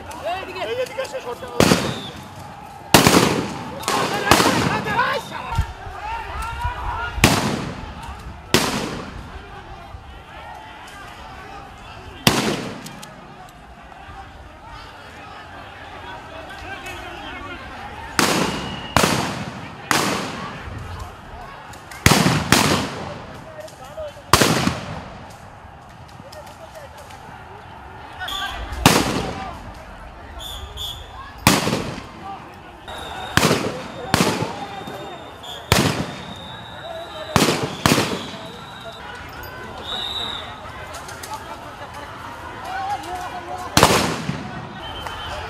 এই এদিকে এসে সরকার।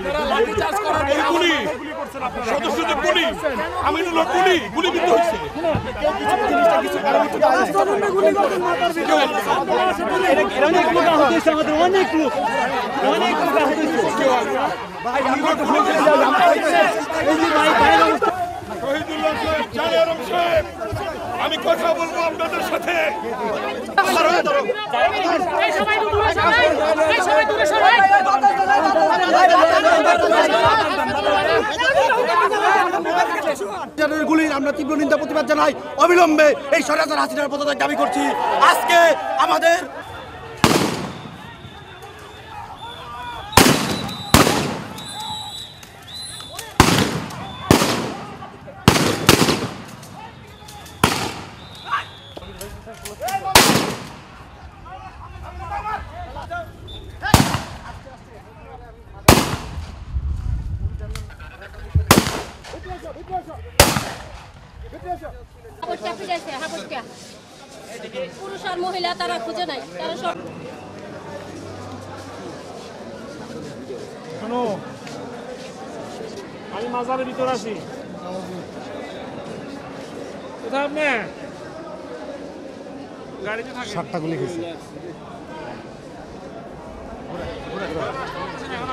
এই গুলি সদস্যদের গুলি আমিনুল্লাহ গুলি গুলিবিদ্ধ হয়েছে। আমাদের অনেক লোক অনেক লোক আমি কথা বলব আপনাদের সাথে। গুলির আমরা তীব্র নিন্দা প্রতিবাদ জানাই। অবিলম্বে এই সরাসরি হাসিনার পদত্যাগ দাবি করছি। আজকে আমাদের পুরুষ আর মহিলা তারা খুঁজে নাই তারা সব আমি মাজারের ভিতর আছি সাতটা গুলি খেয়েছে। এখন